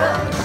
人。